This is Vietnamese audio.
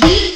Beep.